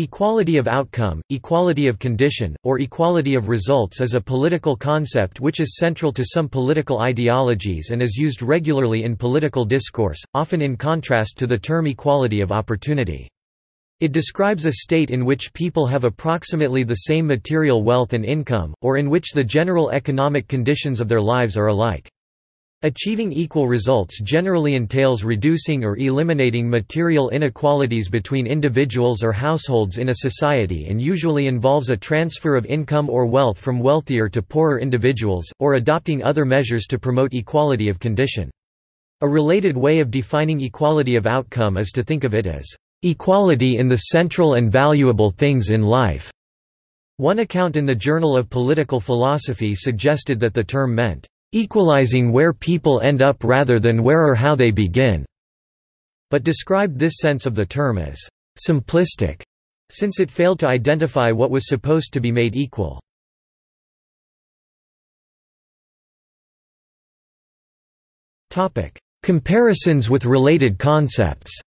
Equality of outcome, equality of condition, or equality of results is a political concept which is central to some political ideologies and is used regularly in political discourse, often in contrast to the term equality of opportunity. It describes a state in which people have approximately the same material wealth and income, or in which the general economic conditions of their lives are alike. Achieving equal results generally entails reducing or eliminating material inequalities between individuals or households in a society and usually involves a transfer of income or wealth from wealthier to poorer individuals, or adopting other measures to promote equality of condition. A related way of defining equality of outcome is to think of it as equality in the central and valuable things in life. One account in the Journal of Political Philosophy suggested that the term meant equalizing where people end up rather than where or how they begin, but described this sense of the term as simplistic, since it failed to identify what was supposed to be made equal. Comparisons with related concepts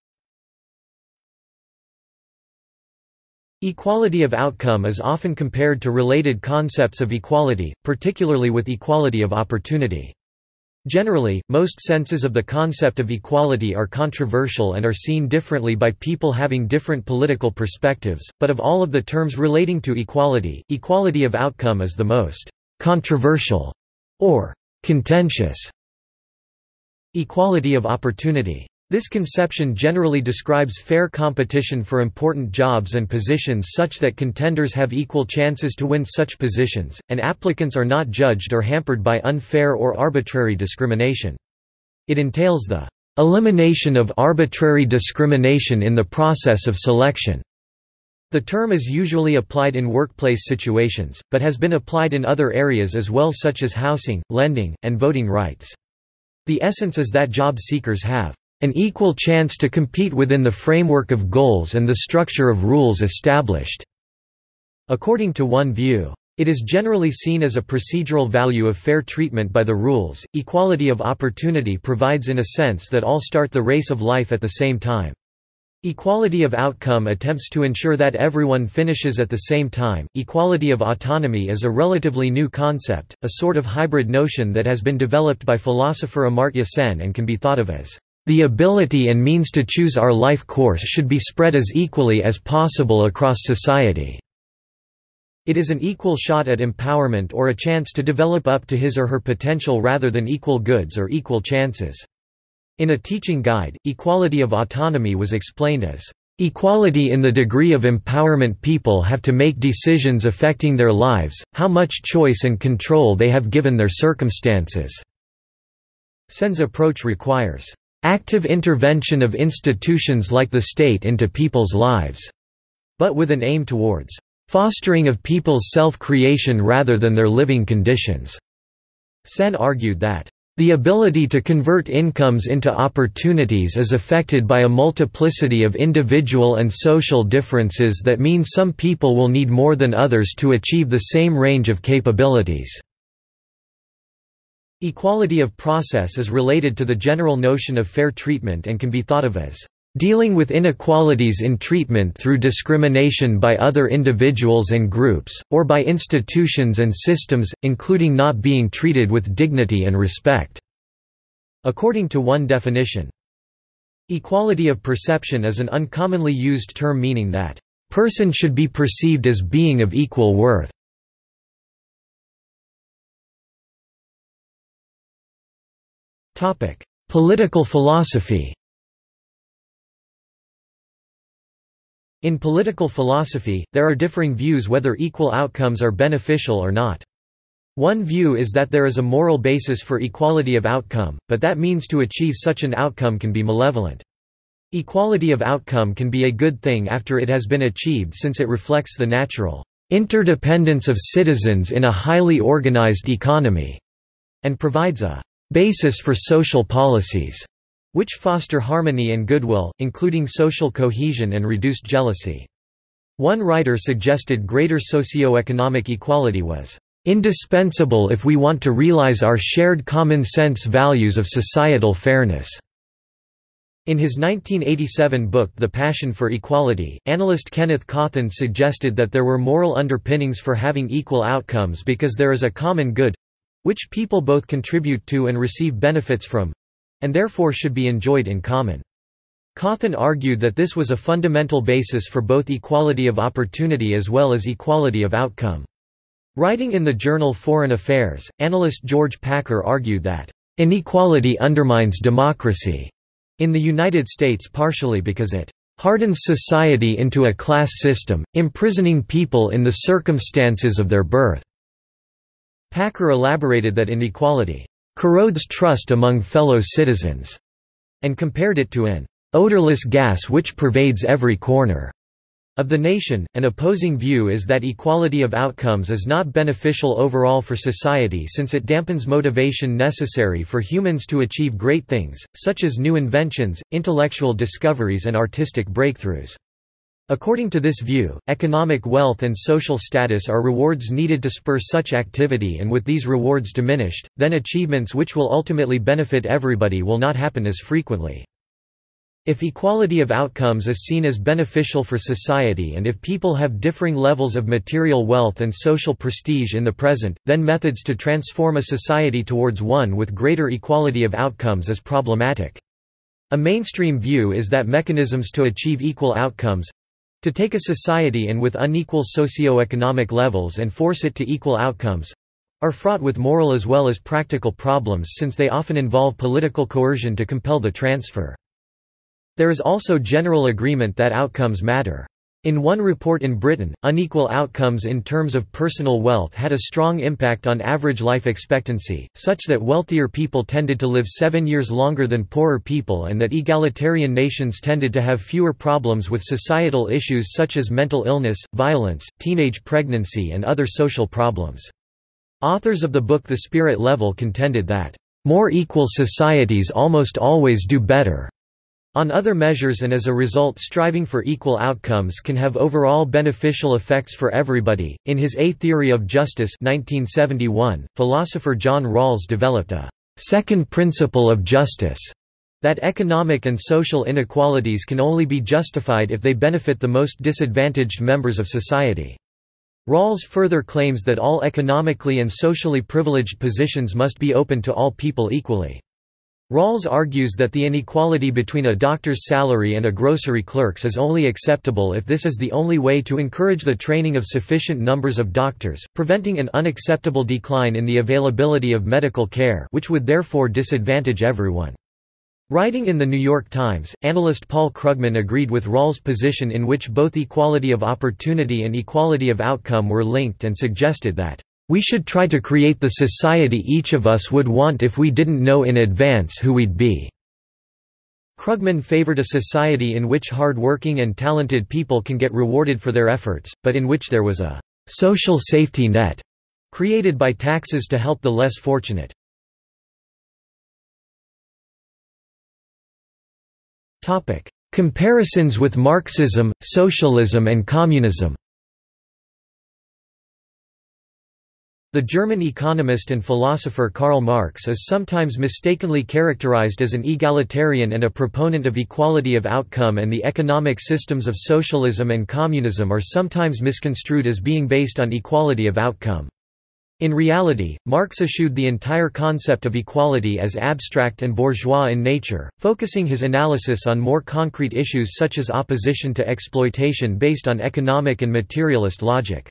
Equality of outcome is often compared to related concepts of equality, particularly with equality of opportunity. Generally, most senses of the concept of equality are controversial and are seen differently by people having different political perspectives, but of all of the terms relating to equality, equality of outcome is the most controversial or contentious. Equality of opportunity this conception generally describes fair competition for important jobs and positions such that contenders have equal chances to win such positions, and applicants are not judged or hampered by unfair or arbitrary discrimination. It entails the elimination of arbitrary discrimination in the process of selection. The term is usually applied in workplace situations, but has been applied in other areas as well such as housing, lending, and voting rights. The essence is that job seekers have an equal chance to compete within the framework of goals and the structure of rules established." According to one view. It is generally seen as a procedural value of fair treatment by the rules. Equality of opportunity provides in a sense that all start the race of life at the same time. Equality of outcome attempts to ensure that everyone finishes at the same time. Equality of autonomy is a relatively new concept, a sort of hybrid notion that has been developed by philosopher Amartya Sen and can be thought of as the ability and means to choose our life course should be spread as equally as possible across society. It is an equal shot at empowerment or a chance to develop up to his or her potential rather than equal goods or equal chances. In a teaching guide, equality of autonomy was explained as Equality in the degree of empowerment people have to make decisions affecting their lives, how much choice and control they have given their circumstances. Sen's approach requires active intervention of institutions like the state into people's lives, but with an aim towards fostering of people's self-creation rather than their living conditions. Sen argued that the ability to convert incomes into opportunities is affected by a multiplicity of individual and social differences that mean some people will need more than others to achieve the same range of capabilities. Equality of process is related to the general notion of fair treatment and can be thought of as dealing with inequalities in treatment through discrimination by other individuals and groups, or by institutions and systems, including not being treated with dignity and respect." According to one definition. Equality of perception is an uncommonly used term meaning that, "...person should be perceived as being of equal worth." Political philosophy In political philosophy, there are differing views whether equal outcomes are beneficial or not. One view is that there is a moral basis for equality of outcome, but that means to achieve such an outcome can be malevolent. Equality of outcome can be a good thing after it has been achieved since it reflects the natural interdependence of citizens in a highly organized economy, and provides a basis for social policies, which foster harmony and goodwill, including social cohesion and reduced jealousy. One writer suggested greater socio-economic equality was indispensable if we want to realize our shared common sense values of societal fairness. In his 1987 book The Passion for Equality, analyst Kenneth Cauthen suggested that there were moral underpinnings for having equal outcomes because there is a common good—which people both contribute to and receive benefits from—and therefore should be enjoyed in common. Cauthen argued that this was a fundamental basis for both equality of opportunity as well as equality of outcome. Writing in the journal Foreign Affairs, analyst George Packer argued that, "...inequality undermines democracy." In the United States partially because it hardens society into a class system, imprisoning people in the circumstances of their birth." Packer elaborated that inequality corrodes trust among fellow citizens, and compared it to an odorless gas which pervades every corner. Of the nation, an opposing view is that equality of outcomes is not beneficial overall for society since it dampens motivation necessary for humans to achieve great things, such as new inventions, intellectual discoveries and artistic breakthroughs. According to this view, economic wealth and social status are rewards needed to spur such activity and with these rewards diminished, then achievements which will ultimately benefit everybody will not happen as frequently. If equality of outcomes is seen as beneficial for society and if people have differing levels of material wealth and social prestige in the present, then methods to transform a society towards one with greater equality of outcomes is problematic. A mainstream view is that mechanisms to achieve equal outcomes—to take a society in with unequal socio-economic levels and force it to equal outcomes—are fraught with moral as well as practical problems since they often involve political coercion to compel the transfer. There is also general agreement that outcomes matter. In one report in Britain, unequal outcomes in terms of personal wealth had a strong impact on average life expectancy, such that wealthier people tended to live seven years longer than poorer people and that egalitarian nations tended to have fewer problems with societal issues such as mental illness, violence, teenage pregnancy and other social problems. Authors of the book The Spirit Level contended that, "...more equal societies almost always do better." On other measures and as a result striving for equal outcomes can have overall beneficial effects for everybody. In his A Theory of Justice 1971, philosopher John Rawls developed a second principle of justice that economic and social inequalities can only be justified if they benefit the most disadvantaged members of society. Rawls further claims that all economically and socially privileged positions must be open to all people equally. Rawls argues that the inequality between a doctor's salary and a grocery clerk's is only acceptable if this is the only way to encourage the training of sufficient numbers of doctors, preventing an unacceptable decline in the availability of medical care which would therefore disadvantage everyone. Writing in The New York Times, analyst Paul Krugman agreed with Rawls' position in which both equality of opportunity and equality of outcome were linked and suggested that we should try to create the society each of us would want if we didn't know in advance who we'd be." Krugman favored a society in which hard-working and talented people can get rewarded for their efforts, but in which there was a «social safety net» created by taxes to help the less fortunate. Comparisons with Marxism, socialism and communism The German economist and philosopher Karl Marx is sometimes mistakenly characterized as an egalitarian and a proponent of equality of outcome and the economic systems of socialism and communism are sometimes misconstrued as being based on equality of outcome. In reality, Marx eschewed the entire concept of equality as abstract and bourgeois in nature, focusing his analysis on more concrete issues such as opposition to exploitation based on economic and materialist logic.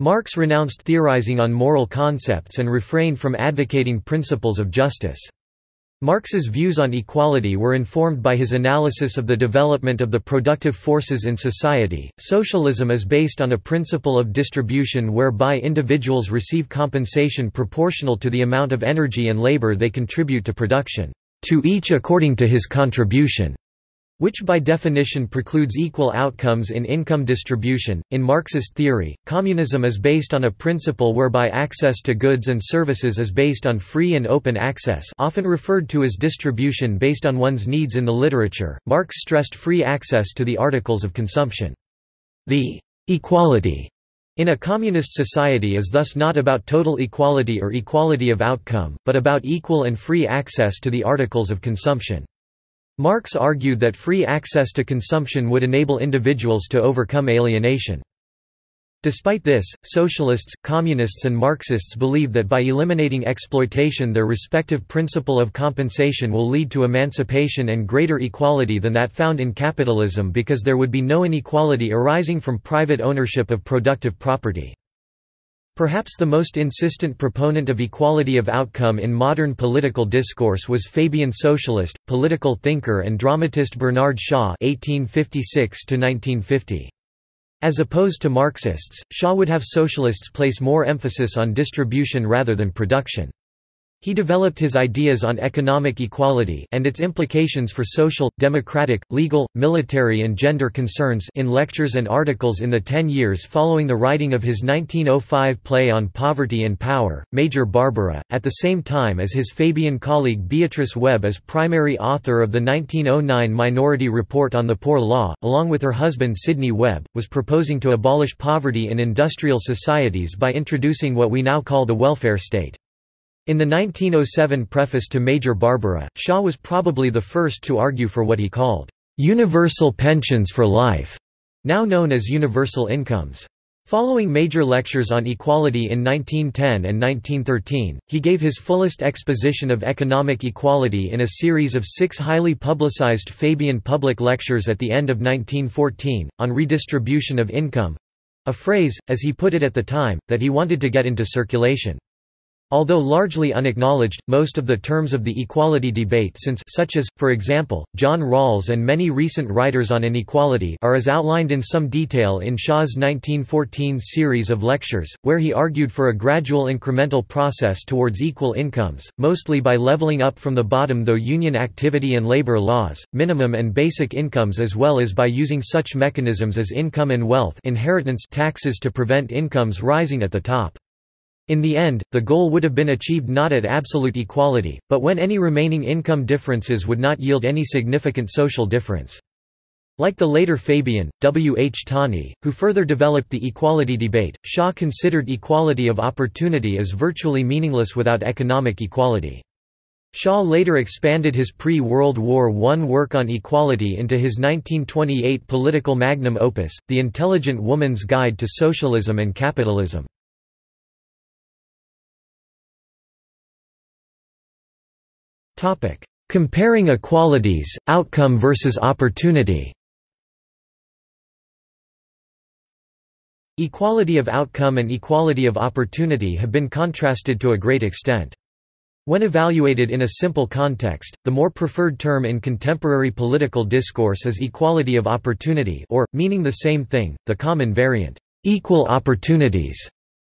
Marx renounced theorizing on moral concepts and refrained from advocating principles of justice. Marx's views on equality were informed by his analysis of the development of the productive forces in society. Socialism is based on a principle of distribution whereby individuals receive compensation proportional to the amount of energy and labor they contribute to production, to each according to his contribution which by definition precludes equal outcomes in income distribution. In Marxist theory, communism is based on a principle whereby access to goods and services is based on free and open access, often referred to as distribution based on one's needs in the literature. Marx stressed free access to the articles of consumption. The equality in a communist society is thus not about total equality or equality of outcome, but about equal and free access to the articles of consumption. Marx argued that free access to consumption would enable individuals to overcome alienation. Despite this, socialists, communists and Marxists believe that by eliminating exploitation their respective principle of compensation will lead to emancipation and greater equality than that found in capitalism because there would be no inequality arising from private ownership of productive property. Perhaps the most insistent proponent of equality of outcome in modern political discourse was Fabian socialist, political thinker and dramatist Bernard Shaw (1856–1950). As opposed to Marxists, Shaw would have socialists place more emphasis on distribution rather than production. He developed his ideas on economic equality and its implications for social, democratic, legal, military and gender concerns in lectures and articles in the ten years following the writing of his 1905 play on poverty and power, Major Barbara, at the same time as his Fabian colleague Beatrice Webb as primary author of the 1909 Minority Report on the Poor Law, along with her husband Sidney Webb, was proposing to abolish poverty in industrial societies by introducing what we now call the welfare state. In the 1907 preface to Major Barbara, Shaw was probably the first to argue for what he called, "...universal pensions for life", now known as universal incomes. Following major lectures on equality in 1910 and 1913, he gave his fullest exposition of economic equality in a series of six highly publicized Fabian public lectures at the end of 1914, on redistribution of income—a phrase, as he put it at the time, that he wanted to get into circulation. Although largely unacknowledged, most of the terms of the equality debate since such as, for example, John Rawls and many recent writers on inequality are as outlined in some detail in Shaw's 1914 series of lectures, where he argued for a gradual incremental process towards equal incomes, mostly by leveling up from the bottom though union activity and labor laws, minimum and basic incomes as well as by using such mechanisms as income and wealth inheritance taxes to prevent incomes rising at the top. In the end, the goal would have been achieved not at absolute equality, but when any remaining income differences would not yield any significant social difference. Like the later Fabian, W. H. Tawney, who further developed the equality debate, Shaw considered equality of opportunity as virtually meaningless without economic equality. Shaw later expanded his pre-World War I work on equality into his 1928 political magnum opus, The Intelligent Woman's Guide to Socialism and Capitalism. Comparing equalities, outcome versus opportunity Equality of outcome and equality of opportunity have been contrasted to a great extent. When evaluated in a simple context, the more preferred term in contemporary political discourse is equality of opportunity or, meaning the same thing, the common variant, equal opportunities,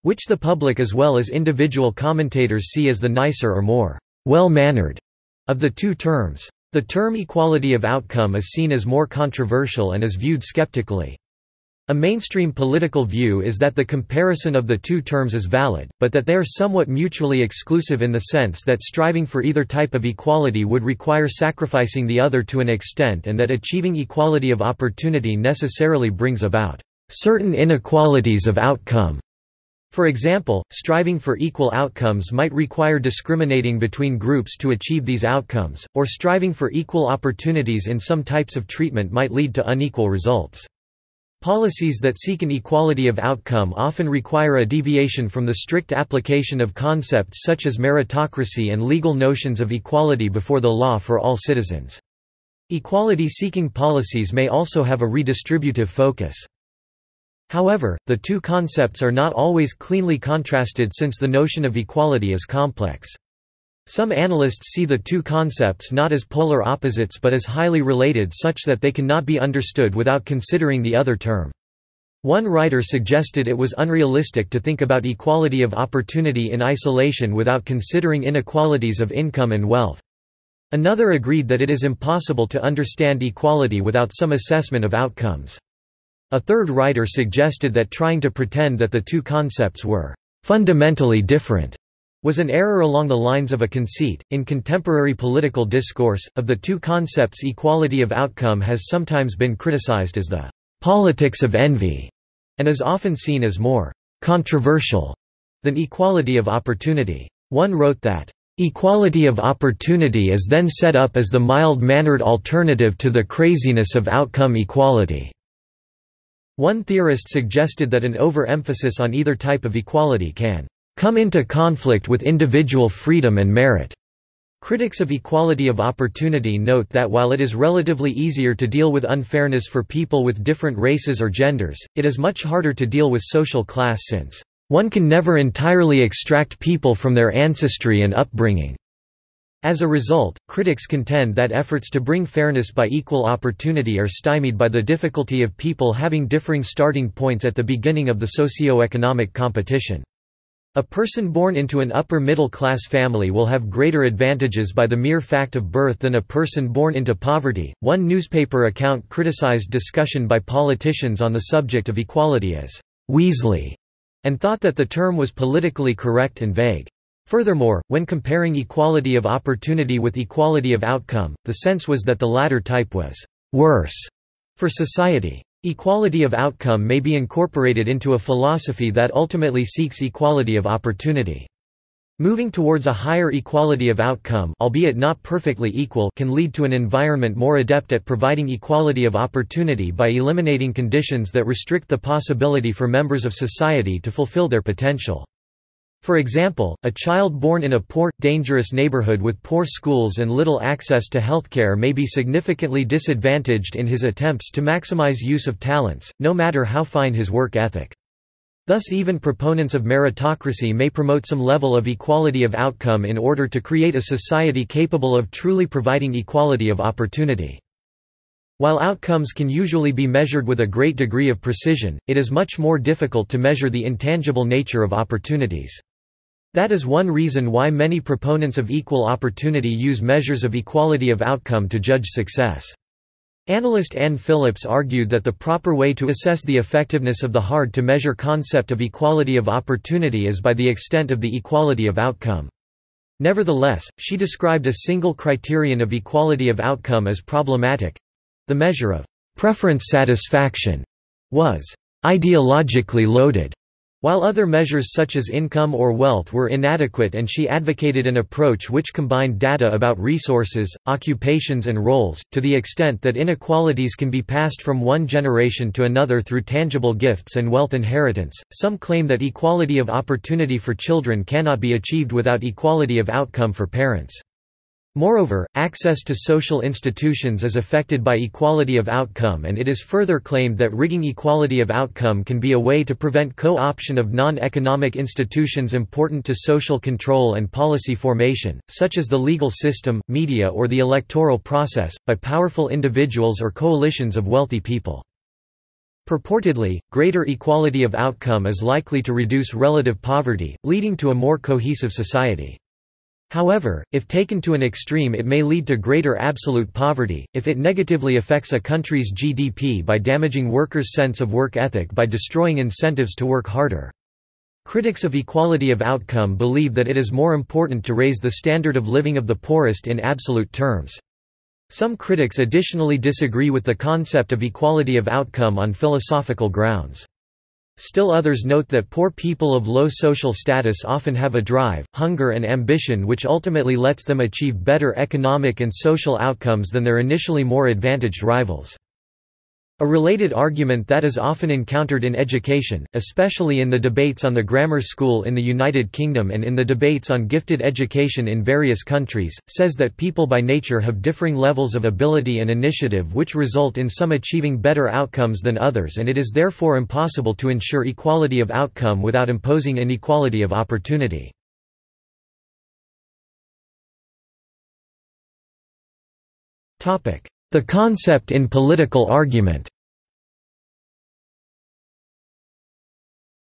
which the public as well as individual commentators see as the nicer or more well-mannered of the two terms. The term equality of outcome is seen as more controversial and is viewed skeptically. A mainstream political view is that the comparison of the two terms is valid, but that they are somewhat mutually exclusive in the sense that striving for either type of equality would require sacrificing the other to an extent and that achieving equality of opportunity necessarily brings about certain inequalities of outcome. For example, striving for equal outcomes might require discriminating between groups to achieve these outcomes, or striving for equal opportunities in some types of treatment might lead to unequal results. Policies that seek an equality of outcome often require a deviation from the strict application of concepts such as meritocracy and legal notions of equality before the law for all citizens. Equality-seeking policies may also have a redistributive focus. However, the two concepts are not always cleanly contrasted since the notion of equality is complex. Some analysts see the two concepts not as polar opposites but as highly related such that they cannot be understood without considering the other term. One writer suggested it was unrealistic to think about equality of opportunity in isolation without considering inequalities of income and wealth. Another agreed that it is impossible to understand equality without some assessment of outcomes. A third writer suggested that trying to pretend that the two concepts were fundamentally different was an error along the lines of a conceit. In contemporary political discourse, of the two concepts, equality of outcome has sometimes been criticized as the politics of envy and is often seen as more controversial than equality of opportunity. One wrote that Equality of opportunity is then set up as the mild-mannered alternative to the craziness of outcome equality. One theorist suggested that an overemphasis on either type of equality can come into conflict with individual freedom and merit. Critics of equality of opportunity note that while it is relatively easier to deal with unfairness for people with different races or genders, it is much harder to deal with social class since one can never entirely extract people from their ancestry and upbringing. As a result, critics contend that efforts to bring fairness by equal opportunity are stymied by the difficulty of people having differing starting points at the beginning of the socio-economic competition. A person born into an upper middle class family will have greater advantages by the mere fact of birth than a person born into poverty. One newspaper account criticized discussion by politicians on the subject of equality as Weasley and thought that the term was politically correct and vague. Furthermore, when comparing equality of opportunity with equality of outcome, the sense was that the latter type was worse for society. Equality of outcome may be incorporated into a philosophy that ultimately seeks equality of opportunity. Moving towards a higher equality of outcome albeit not perfectly equal can lead to an environment more adept at providing equality of opportunity by eliminating conditions that restrict the possibility for members of society to fulfill their potential. For example, a child born in a poor, dangerous neighborhood with poor schools and little access to healthcare may be significantly disadvantaged in his attempts to maximize use of talents, no matter how fine his work ethic. Thus even proponents of meritocracy may promote some level of equality of outcome in order to create a society capable of truly providing equality of opportunity. While outcomes can usually be measured with a great degree of precision, it is much more difficult to measure the intangible nature of opportunities. That is one reason why many proponents of equal opportunity use measures of equality of outcome to judge success. Analyst Anne Phillips argued that the proper way to assess the effectiveness of the hard-to-measure concept of equality of opportunity is by the extent of the equality of outcome. Nevertheless, she described a single criterion of equality of outcome as problematic—the measure of preference satisfaction was ideologically loaded while other measures such as income or wealth were inadequate and she advocated an approach which combined data about resources, occupations and roles, to the extent that inequalities can be passed from one generation to another through tangible gifts and wealth inheritance, some claim that equality of opportunity for children cannot be achieved without equality of outcome for parents. Moreover, access to social institutions is affected by equality of outcome and it is further claimed that rigging equality of outcome can be a way to prevent co-option of non-economic institutions important to social control and policy formation, such as the legal system, media or the electoral process, by powerful individuals or coalitions of wealthy people. Purportedly, greater equality of outcome is likely to reduce relative poverty, leading to a more cohesive society. However, if taken to an extreme it may lead to greater absolute poverty, if it negatively affects a country's GDP by damaging workers' sense of work ethic by destroying incentives to work harder. Critics of equality of outcome believe that it is more important to raise the standard of living of the poorest in absolute terms. Some critics additionally disagree with the concept of equality of outcome on philosophical grounds. Still others note that poor people of low social status often have a drive, hunger and ambition which ultimately lets them achieve better economic and social outcomes than their initially more advantaged rivals. A related argument that is often encountered in education, especially in the debates on the grammar school in the United Kingdom and in the debates on gifted education in various countries, says that people by nature have differing levels of ability and initiative which result in some achieving better outcomes than others and it is therefore impossible to ensure equality of outcome without imposing inequality of opportunity. The concept in political argument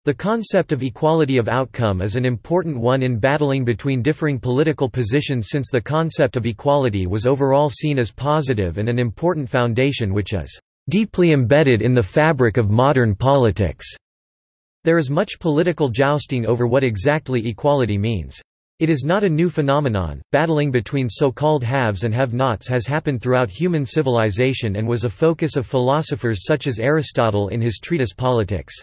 The concept of equality of outcome is an important one in battling between differing political positions since the concept of equality was overall seen as positive and an important foundation which is deeply embedded in the fabric of modern politics. There is much political jousting over what exactly equality means. It is not a new phenomenon, battling between so-called haves and have-nots has happened throughout human civilization and was a focus of philosophers such as Aristotle in his treatise Politics.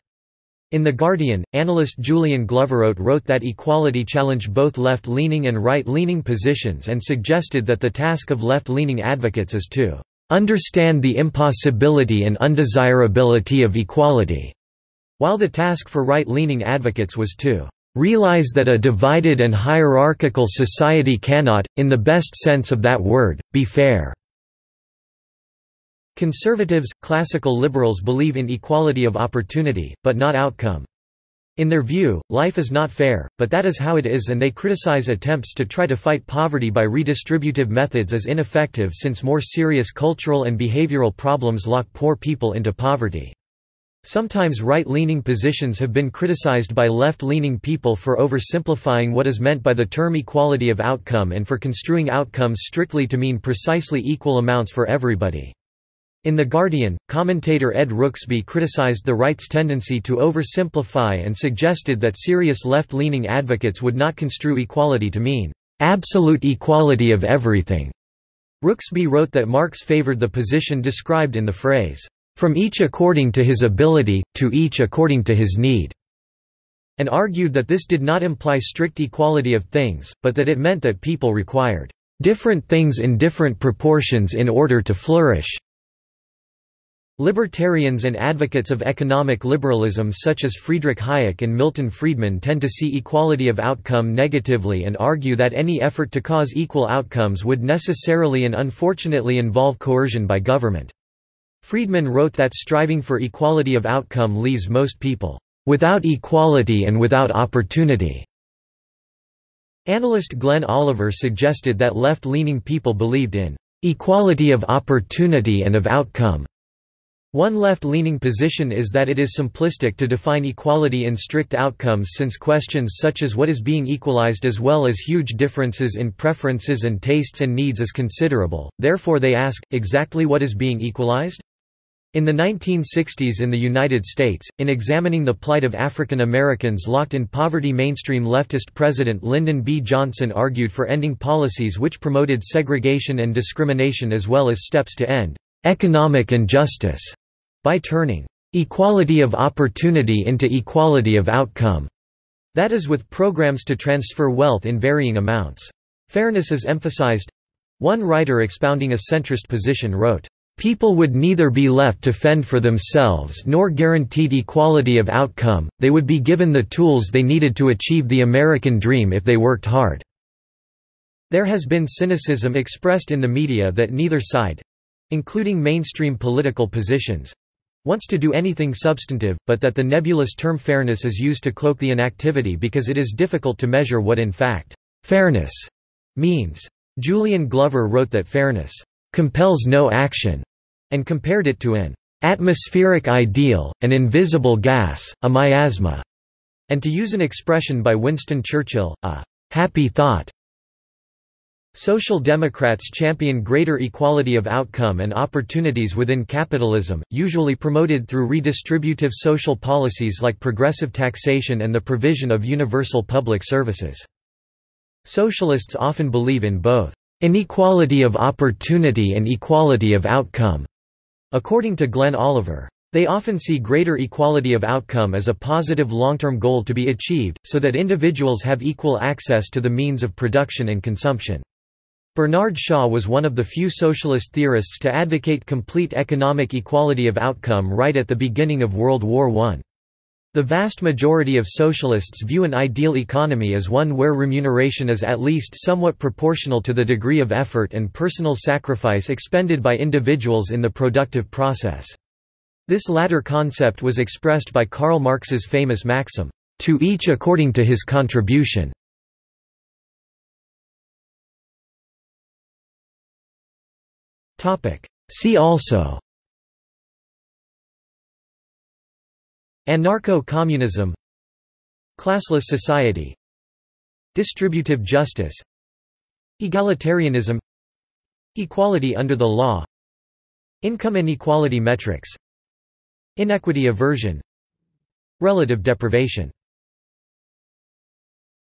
In The Guardian, analyst Julian Glover wrote that equality challenged both left-leaning and right-leaning positions and suggested that the task of left-leaning advocates is to "...understand the impossibility and undesirability of equality", while the task for right-leaning advocates was to "...realize that a divided and hierarchical society cannot, in the best sense of that word, be fair." Conservatives, classical liberals believe in equality of opportunity, but not outcome. In their view, life is not fair, but that is how it is and they criticize attempts to try to fight poverty by redistributive methods as ineffective since more serious cultural and behavioral problems lock poor people into poverty. Sometimes right-leaning positions have been criticized by left-leaning people for oversimplifying what is meant by the term equality of outcome and for construing outcomes strictly to mean precisely equal amounts for everybody. In The Guardian, commentator Ed Rooksby criticized the right's tendency to oversimplify and suggested that serious left-leaning advocates would not construe equality to mean, "...absolute equality of everything." Rooksby wrote that Marx favored the position described in the phrase, "...from each according to his ability, to each according to his need." and argued that this did not imply strict equality of things, but that it meant that people required different things in different proportions in order to flourish. Libertarians and advocates of economic liberalism such as Friedrich Hayek and Milton Friedman tend to see equality of outcome negatively and argue that any effort to cause equal outcomes would necessarily and unfortunately involve coercion by government. Friedman wrote that striving for equality of outcome leaves most people, "...without equality and without opportunity." Analyst Glenn Oliver suggested that left-leaning people believed in "...equality of opportunity and of outcome." One left-leaning position is that it is simplistic to define equality in strict outcomes since questions such as what is being equalized as well as huge differences in preferences and tastes and needs is considerable, therefore they ask, exactly what is being equalized? In the 1960s in the United States, in examining the plight of African Americans locked in poverty mainstream leftist President Lyndon B. Johnson argued for ending policies which promoted segregation and discrimination as well as steps to end economic injustice by turning equality of opportunity into equality of outcome, that is with programs to transfer wealth in varying amounts. Fairness is emphasized. One writer expounding a centrist position wrote, People would neither be left to fend for themselves nor guaranteed equality of outcome, they would be given the tools they needed to achieve the American dream if they worked hard." There has been cynicism expressed in the media that neither side—including mainstream political positions, wants to do anything substantive, but that the nebulous term fairness is used to cloak the inactivity because it is difficult to measure what in fact, fairness means. Julian Glover wrote that fairness compels no action, and compared it to an atmospheric ideal, an invisible gas, a miasma, and to use an expression by Winston Churchill, a happy thought. Social Democrats champion greater equality of outcome and opportunities within capitalism, usually promoted through redistributive social policies like progressive taxation and the provision of universal public services. Socialists often believe in both inequality of opportunity and equality of outcome, according to Glenn Oliver. They often see greater equality of outcome as a positive long-term goal to be achieved, so that individuals have equal access to the means of production and consumption. Bernard Shaw was one of the few socialist theorists to advocate complete economic equality of outcome right at the beginning of World War I. The vast majority of socialists view an ideal economy as one where remuneration is at least somewhat proportional to the degree of effort and personal sacrifice expended by individuals in the productive process. This latter concept was expressed by Karl Marx's famous maxim, "...to each according to his contribution." See also Anarcho-communism Classless society Distributive justice Egalitarianism Equality under the law Income inequality metrics Inequity aversion Relative deprivation